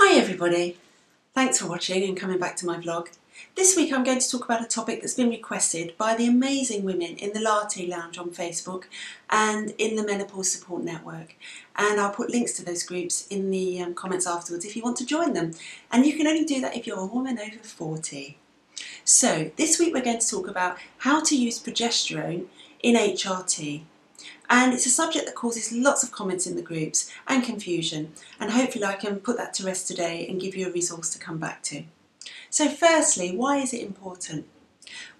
Hi everybody, thanks for watching and coming back to my vlog. This week I'm going to talk about a topic that's been requested by the amazing women in the Latte Lounge on Facebook and in the Menopause Support Network and I'll put links to those groups in the um, comments afterwards if you want to join them and you can only do that if you're a woman over 40. So this week we're going to talk about how to use progesterone in HRT and it's a subject that causes lots of comments in the groups and confusion and hopefully I can put that to rest today and give you a resource to come back to. So firstly, why is it important?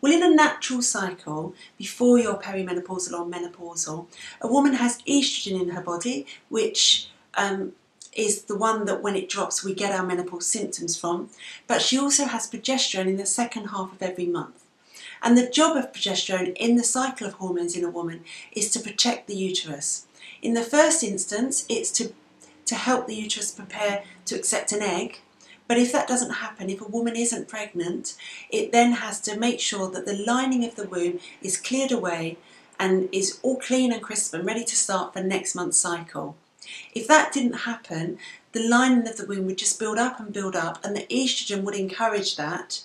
Well, in a natural cycle, before you're perimenopausal or menopausal, a woman has estrogen in her body, which um, is the one that when it drops we get our menopause symptoms from, but she also has progesterone in the second half of every month. And the job of progesterone in the cycle of hormones in a woman is to protect the uterus. In the first instance, it's to, to help the uterus prepare to accept an egg. But if that doesn't happen, if a woman isn't pregnant, it then has to make sure that the lining of the womb is cleared away and is all clean and crisp and ready to start for next month's cycle. If that didn't happen, the lining of the womb would just build up and build up, and the estrogen would encourage that,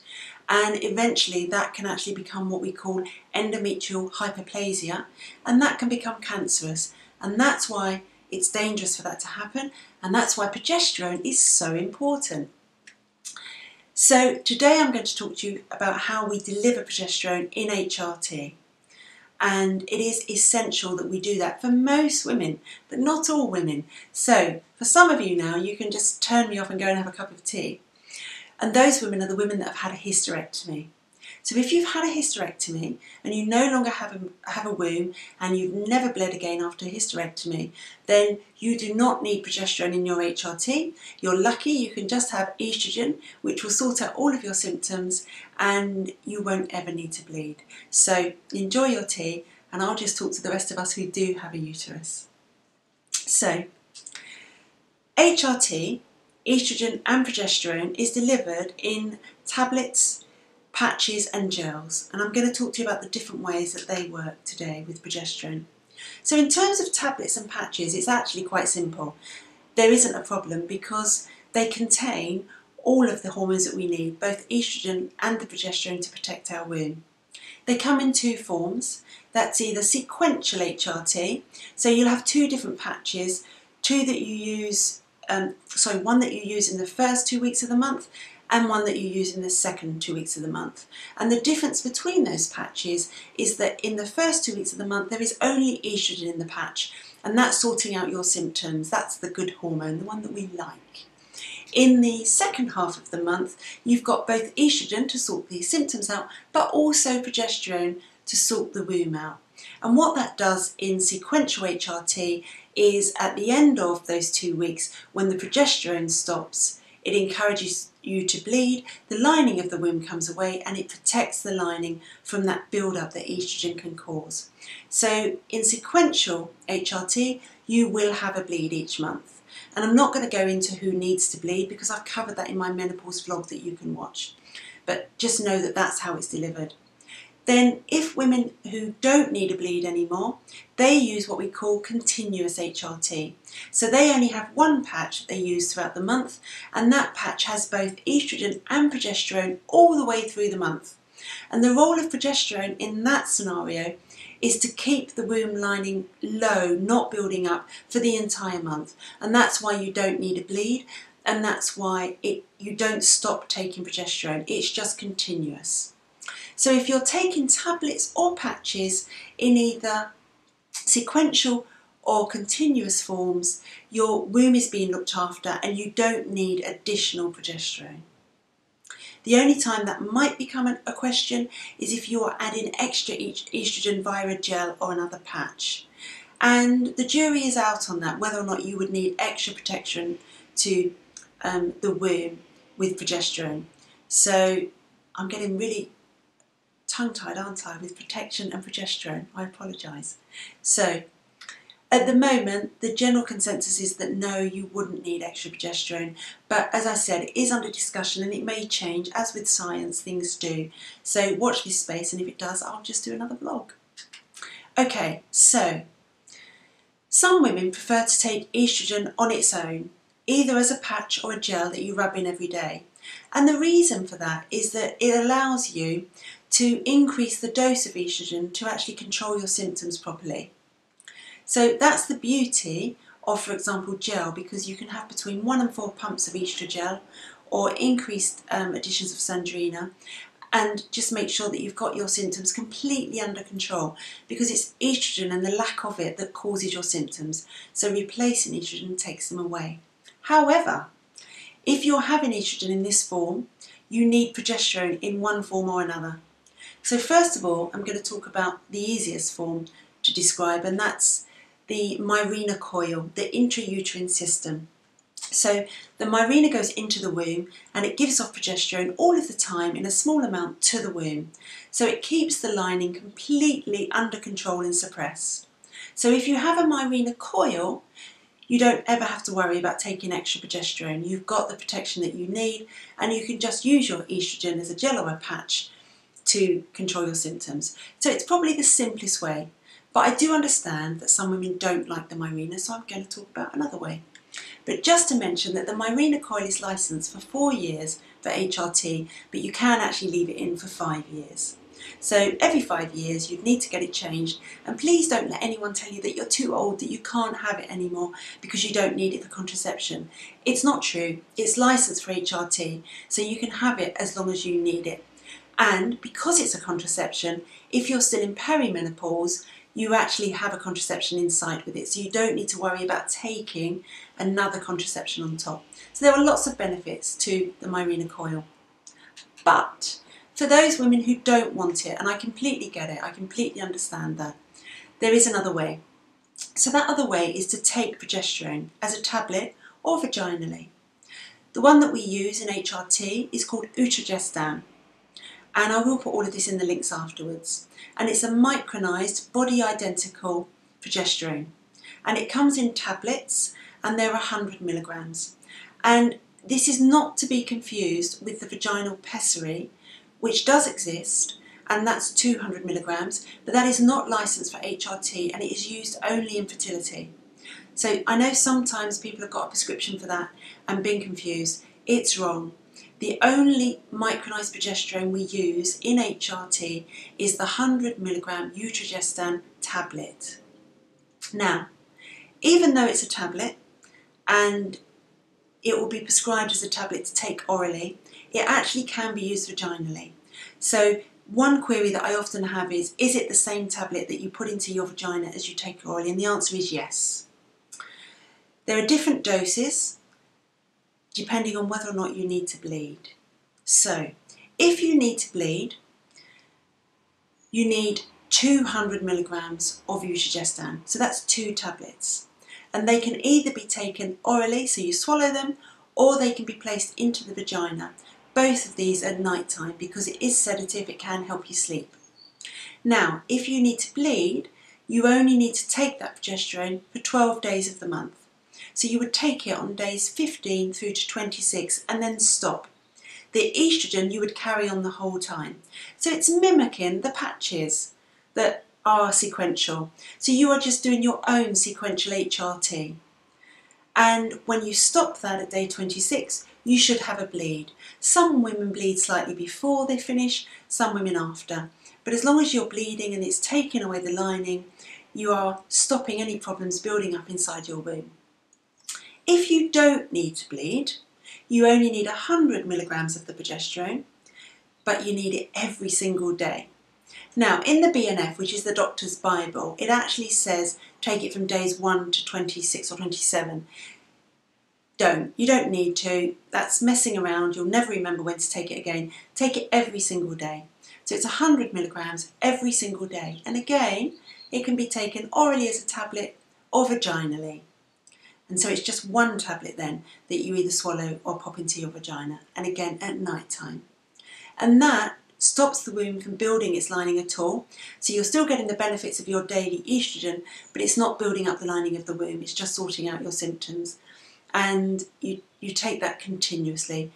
and eventually that can actually become what we call endometrial hyperplasia and that can become cancerous and that's why it's dangerous for that to happen and that's why progesterone is so important. So today I'm going to talk to you about how we deliver progesterone in HRT and it is essential that we do that for most women but not all women. So for some of you now you can just turn me off and go and have a cup of tea and those women are the women that have had a hysterectomy. So if you've had a hysterectomy and you no longer have a, have a womb and you've never bled again after a hysterectomy, then you do not need progesterone in your HRT. You're lucky you can just have estrogen, which will sort out all of your symptoms and you won't ever need to bleed. So enjoy your tea and I'll just talk to the rest of us who do have a uterus. So, HRT estrogen and progesterone is delivered in tablets, patches and gels and I'm going to talk to you about the different ways that they work today with progesterone. So in terms of tablets and patches it's actually quite simple. There isn't a problem because they contain all of the hormones that we need, both estrogen and the progesterone to protect our womb. They come in two forms. That's either sequential HRT, so you'll have two different patches, two that you use um, sorry, one that you use in the first two weeks of the month and one that you use in the second two weeks of the month. And the difference between those patches is that in the first two weeks of the month there is only estrogen in the patch and that's sorting out your symptoms. That's the good hormone, the one that we like. In the second half of the month, you've got both estrogen to sort the symptoms out, but also progesterone to sort the womb out. And what that does in sequential HRT is at the end of those two weeks, when the progesterone stops, it encourages you to bleed, the lining of the womb comes away and it protects the lining from that build-up that estrogen can cause. So in sequential HRT, you will have a bleed each month. And I'm not going to go into who needs to bleed because I've covered that in my menopause vlog that you can watch. But just know that that's how it's delivered. Then if women who don't need a bleed anymore, they use what we call continuous HRT. So they only have one patch that they use throughout the month and that patch has both estrogen and progesterone all the way through the month. And the role of progesterone in that scenario is to keep the womb lining low, not building up for the entire month. And that's why you don't need a bleed and that's why it, you don't stop taking progesterone. It's just continuous. So if you're taking tablets or patches in either sequential or continuous forms, your womb is being looked after and you don't need additional progesterone. The only time that might become a question is if you are adding extra estrogen via a gel or another patch. And the jury is out on that, whether or not you would need extra protection to um, the womb with progesterone. So I'm getting really tongue-tied, aren't I, with protection and progesterone. I apologise. So, at the moment, the general consensus is that no, you wouldn't need extra progesterone. But as I said, it is under discussion and it may change. As with science, things do. So watch this space and if it does, I'll just do another vlog. Okay, so some women prefer to take estrogen on its own either as a patch or a gel that you rub in every day. And the reason for that is that it allows you to increase the dose of estrogen to actually control your symptoms properly. So that's the beauty of, for example, gel, because you can have between one and four pumps of Oestrogel or increased um, additions of Sandrena and just make sure that you've got your symptoms completely under control because it's estrogen and the lack of it that causes your symptoms. So replacing estrogen takes them away. However, if you're having estrogen in this form, you need progesterone in one form or another. So first of all, I'm going to talk about the easiest form to describe and that's the Mirena coil, the intrauterine system. So the Mirena goes into the womb and it gives off progesterone all of the time in a small amount to the womb. So it keeps the lining completely under control and suppressed. So if you have a Mirena coil, you don't ever have to worry about taking extra progesterone. You've got the protection that you need and you can just use your estrogen as a gel or a patch to control your symptoms. So it's probably the simplest way. But I do understand that some women don't like the Mirena, so I'm going to talk about another way. But just to mention that the Mirena coil is licensed for four years for HRT, but you can actually leave it in for five years. So every five years you'd need to get it changed and please don't let anyone tell you that you're too old, that you can't have it anymore because you don't need it for contraception. It's not true, it's licensed for HRT so you can have it as long as you need it. And because it's a contraception, if you're still in perimenopause, you actually have a contraception inside with it, so you don't need to worry about taking another contraception on top. So there are lots of benefits to the Mirena coil. But for those women who don't want it, and I completely get it, I completely understand that, there is another way. So that other way is to take progesterone as a tablet or vaginally. The one that we use in HRT is called Utrogestan, and I will put all of this in the links afterwards. And it's a micronized, body identical progesterone. And it comes in tablets and they're 100 milligrams. And this is not to be confused with the vaginal pessary, which does exist, and that's 200 milligrams, but that is not licensed for HRT and it is used only in fertility. So I know sometimes people have got a prescription for that and been confused. It's wrong. The only micronized progesterone we use in HRT is the 100 milligram Utrogestan tablet. Now, even though it's a tablet and it will be prescribed as a tablet to take orally, it actually can be used vaginally. So one query that I often have is, is it the same tablet that you put into your vagina as you take orally? And the answer is yes. There are different doses depending on whether or not you need to bleed. So, if you need to bleed, you need 200 milligrams of Utrogestan. So that's two tablets. And they can either be taken orally, so you swallow them, or they can be placed into the vagina. Both of these at night time because it is sedative, it can help you sleep. Now, if you need to bleed, you only need to take that progesterone for 12 days of the month. So you would take it on days 15 through to 26 and then stop. The estrogen you would carry on the whole time. So it's mimicking the patches that are sequential. So you are just doing your own sequential HRT. And when you stop that at day 26, you should have a bleed. Some women bleed slightly before they finish, some women after. But as long as you're bleeding and it's taking away the lining, you are stopping any problems building up inside your womb. If you don't need to bleed, you only need 100 milligrams of the progesterone, but you need it every single day. Now, in the BNF, which is the doctor's Bible, it actually says take it from days 1 to 26 or 27. Don't. You don't need to. That's messing around. You'll never remember when to take it again. Take it every single day. So it's 100 milligrams every single day. And again, it can be taken orally as a tablet or vaginally. And so it's just one tablet then that you either swallow or pop into your vagina, and again at night time. And that stops the womb from building its lining at all. So you're still getting the benefits of your daily estrogen, but it's not building up the lining of the womb, it's just sorting out your symptoms. And you, you take that continuously.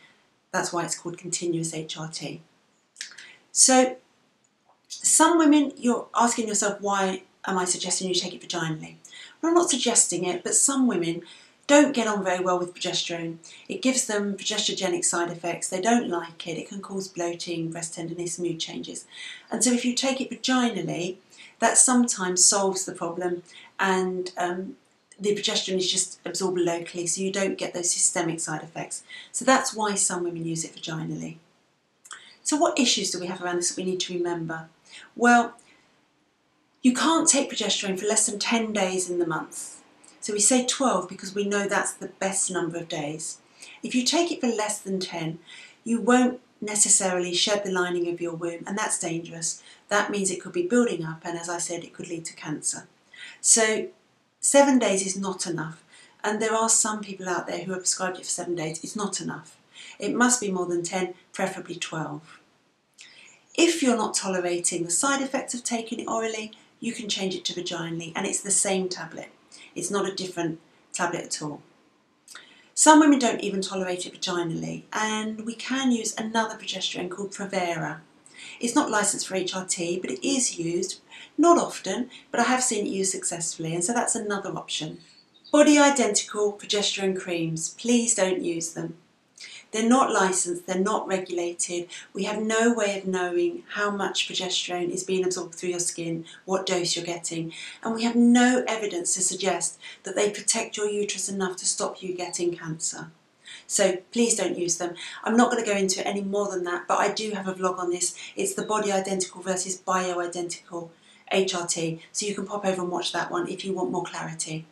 That's why it's called continuous HRT. So some women, you're asking yourself, why am I suggesting you take it vaginally? I'm not suggesting it, but some women don't get on very well with progesterone. It gives them progesterogenic side effects. They don't like it. It can cause bloating, breast tenderness, mood changes. And so if you take it vaginally, that sometimes solves the problem and um, the progesterone is just absorbed locally so you don't get those systemic side effects. So that's why some women use it vaginally. So what issues do we have around this that we need to remember? Well, you can't take progesterone for less than 10 days in the month. So we say 12 because we know that's the best number of days. If you take it for less than 10, you won't necessarily shed the lining of your womb and that's dangerous. That means it could be building up and as I said it could lead to cancer. So seven days is not enough and there are some people out there who are prescribed it for seven days. It's not enough. It must be more than 10, preferably 12. If you're not tolerating the side effects of taking it orally, you can change it to vaginally and it's the same tablet. It's not a different tablet at all. Some women don't even tolerate it vaginally and we can use another progesterone called Provera. It's not licensed for HRT but it is used, not often, but I have seen it used successfully and so that's another option. Body identical progesterone creams, please don't use them. They're not licensed, they're not regulated. We have no way of knowing how much progesterone is being absorbed through your skin, what dose you're getting, and we have no evidence to suggest that they protect your uterus enough to stop you getting cancer. So please don't use them. I'm not going to go into it any more than that, but I do have a vlog on this. It's the body identical versus bioidentical HRT, so you can pop over and watch that one if you want more clarity.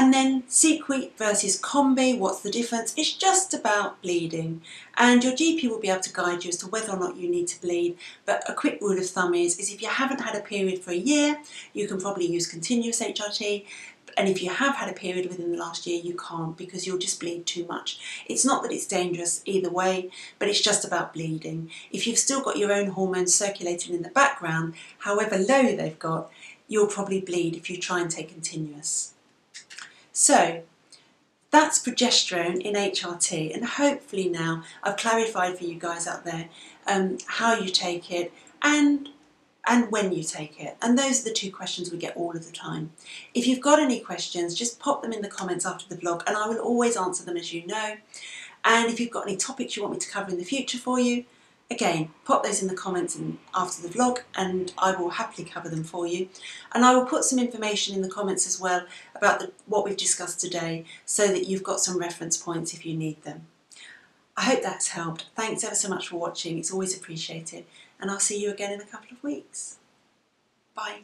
And then Sequi versus Combi, what's the difference? It's just about bleeding. And your GP will be able to guide you as to whether or not you need to bleed. But a quick rule of thumb is, is if you haven't had a period for a year, you can probably use continuous HRT. And if you have had a period within the last year, you can't because you'll just bleed too much. It's not that it's dangerous either way, but it's just about bleeding. If you've still got your own hormones circulating in the background, however low they've got, you'll probably bleed if you try and take continuous. So that's progesterone in HRT and hopefully now I've clarified for you guys out there um, how you take it and and when you take it. And those are the two questions we get all of the time. If you've got any questions, just pop them in the comments after the vlog and I will always answer them as you know. And if you've got any topics you want me to cover in the future for you, Again, pop those in the comments and after the vlog and I will happily cover them for you. And I will put some information in the comments as well about the, what we've discussed today so that you've got some reference points if you need them. I hope that's helped. Thanks ever so much for watching. It's always appreciated. And I'll see you again in a couple of weeks. Bye.